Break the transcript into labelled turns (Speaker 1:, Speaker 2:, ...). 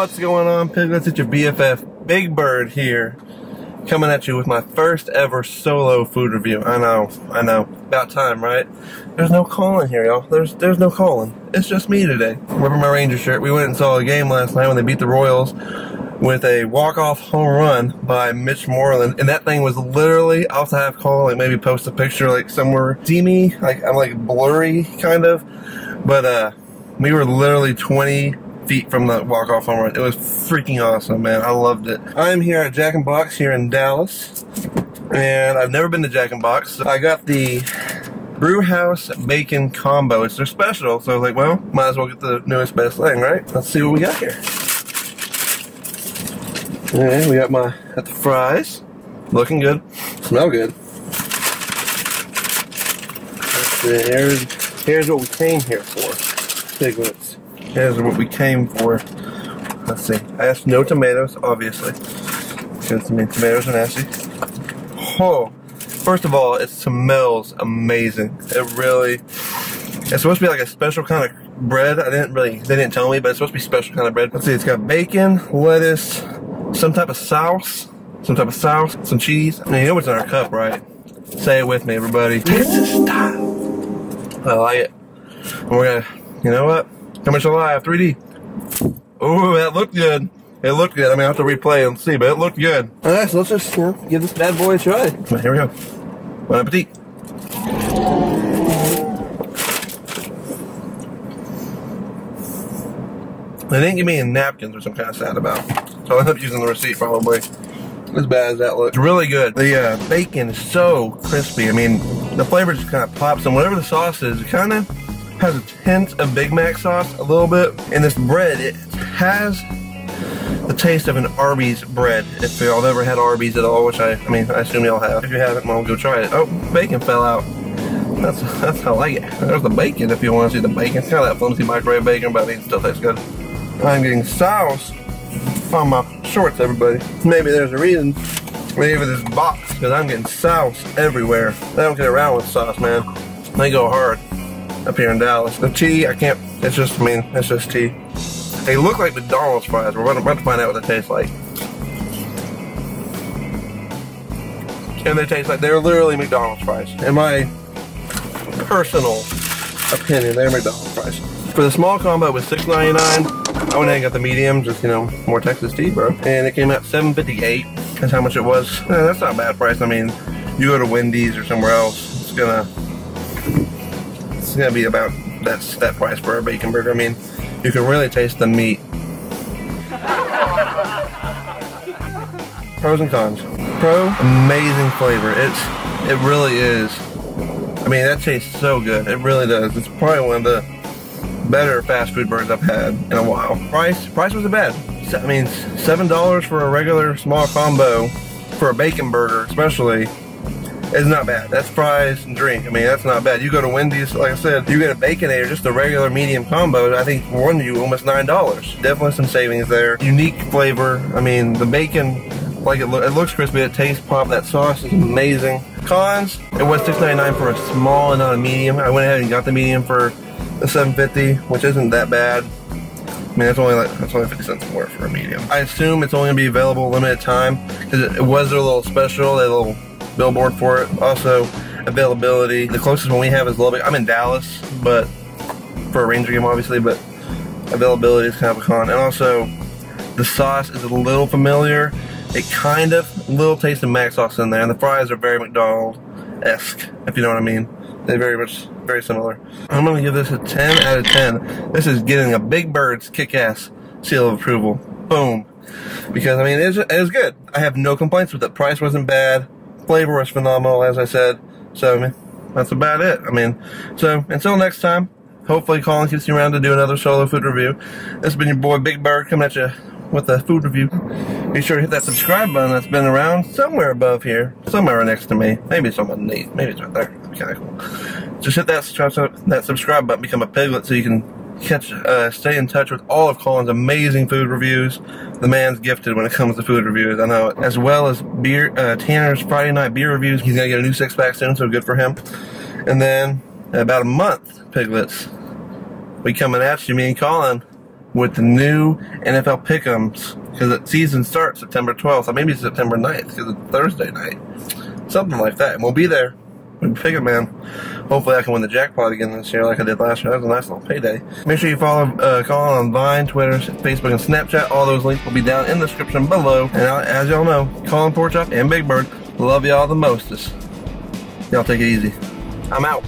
Speaker 1: What's going on, piglets? It's your BFF Big Bird here, coming at you with my first ever solo food review. I know, I know. About time, right? There's no Kollin here, y'all. There's there's no Kollin. It's just me today. Wearing my Ranger shirt. We went and saw a game last night when they beat the Royals with a walk-off home run by Mitch Moreland, and that thing was literally. I'll have call like maybe post a picture like somewhere steamy, like I'm like blurry kind of, but uh, we were literally 20 feet from the walk-off home run. It was freaking awesome, man. I loved it. I'm here at Jack and Box here in Dallas, and I've never been to Jack and Box. So I got the Brewhouse Bacon Combo. It's their special, so I was like, well, might as well get the newest best thing, right? Let's see what we got here. Alright, we got my, got the fries. Looking good. Smell good. Here's, here's what we came here for. Piglets. Here's what we came for. Let's see. I asked no tomatoes, obviously. Because I mean tomatoes are nasty. Oh, first of all, it smells amazing. It really. It's supposed to be like a special kind of bread. I didn't really. They didn't tell me, but it's supposed to be special kind of bread. Let's see. It's got bacon, lettuce, some type of sauce, some type of sauce, some cheese. I mean, you know what's in our cup, right? Say it with me, everybody. Texas style. I like it. And we're gonna. You know what? Coming to live, 3D. Oh, that looked good. It looked good. I mean, I have to replay and see, but it looked good. All right, so let's just you know, give this bad boy a try. Right, here we go. Bon appetit. They didn't give me any napkins, which I'm kind of sad about. So I'll end up using the receipt probably. As bad as that looks. It's really good. The uh, bacon is so crispy. I mean, the flavor just kind of pops, and whatever the sauce is, it kind of has a hint of Big Mac sauce, a little bit. And this bread, it has the taste of an Arby's bread. If y'all ever had Arby's at all, which I, I mean, I assume y'all have. If you haven't, well, go try it. Oh, bacon fell out. That's that's how I like it. There's the bacon if you want to see the bacon. It's kind of that flimsy microwave bacon, but I mean, it still tastes good. I'm getting sauce on my shorts, everybody. Maybe there's a reason. Maybe this box, because I'm getting sauce everywhere. They don't get around with sauce, man. They go hard up here in Dallas. The tea, I can't, it's just, I mean, it's just tea. They look like McDonald's fries. We're about to find out what they taste like. And they taste like, they're literally McDonald's fries. In my personal opinion, they're McDonald's fries. For the small combo, was $6.99. I went ahead and got the medium, just, you know, more Texas tea, bro. And it came out $7.58. That's how much it was. Eh, that's not a bad price. I mean, you go to Wendy's or somewhere else, it's gonna, it's gonna be about that's that price for a bacon burger. I mean, you can really taste the meat. Pros and cons. Pro, amazing flavor. It's, it really is. I mean, that tastes so good. It really does. It's probably one of the better fast food burgers I've had in a while. Price, price wasn't bad. I mean, seven dollars for a regular small combo for a bacon burger, especially, is not bad. That's fries and drink. I mean, that's not bad. You go to Wendy's, like I said, you get a Baconator, just a regular medium combo. I think one of you almost nine dollars. Definitely some savings there. Unique flavor. I mean, the bacon, like it, lo it looks crispy. It tastes pop. That sauce is amazing. Cons, it was $6.99 for a small and not a medium. I went ahead and got the medium for the 750, which isn't that bad. I mean, that's only like that's only 50 cents more for a medium. I assume it's only gonna be available limited time because it, it was a little special, a little billboard for it. Also, availability. The closest one we have is Lubbock. I'm in Dallas, but for a Ranger game, obviously, but availability is kind of a con. And also, the sauce is a little familiar. It kind of, little taste of mac sauce in there, and the fries are very McDonald-esque, if you know what I mean. They're very much, very similar. I'm gonna give this a 10 out of 10. This is getting a Big Bird's kick-ass seal of approval. Boom. Because, I mean, it was, it was good. I have no complaints with it. Price wasn't bad. Flavor was phenomenal, as I said. So, I mean, that's about it. I mean, so, until next time, hopefully Kollin keeps you around to do another solo food review. This has been your boy Big Bird coming at you with a food review. Be sure to hit that subscribe button that's been around somewhere above here, somewhere next to me. Maybe it's on my knee. Maybe it's right there. Kind of cool. Just hit that that subscribe button, become a piglet, so you can catch, uh, stay in touch with all of Kollin's amazing food reviews. The man's gifted when it comes to food reviews, I know. As well as beer, uh, Tanner's Friday night beer reviews. He's gonna get a new six pack soon, so good for him. And then, about a month, piglets, we coming at you, me and Colin, with the new NFL Pick'ems because the season starts September 12th, or maybe September 9th because it's Thursday night, something like that. And we'll be there. Pick it, man. Hopefully, I can win the jackpot again this year, like I did last year. That was a nice little payday. Make sure you follow uh, Kollin on Vine, Twitter, Facebook, and Snapchat. All those links will be down in the description below. And as y'all know, Kollin Pork Chop and Big Bird love y'all the mostest. Y'all take it easy. I'm out.